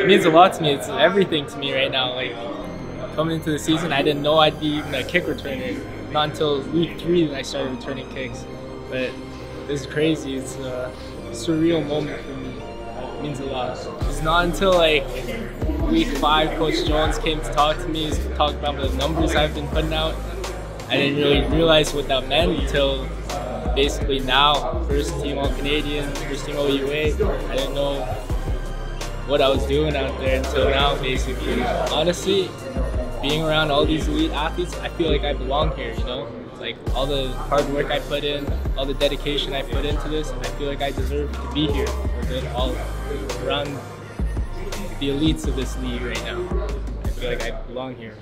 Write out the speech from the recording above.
it means a lot to me. It's everything to me right now. Like coming into the season, I didn't know I'd be even a kick returner. Not until week three that I started returning kicks. But this is crazy. It's a surreal moment for me. It means a lot. It's not until like week five, Coach Jones came to talk to me, talk about the numbers I've been putting out. I didn't really realize what that meant until basically now, first team All Canadian, first team OUA. I didn't know what I was doing out there until now, basically. Honestly, being around all these elite athletes, I feel like I belong here, you know? Like all the hard work I put in, all the dedication I put into this, I feel like I deserve to be here with all around the elites of this league right now. I feel like I belong here.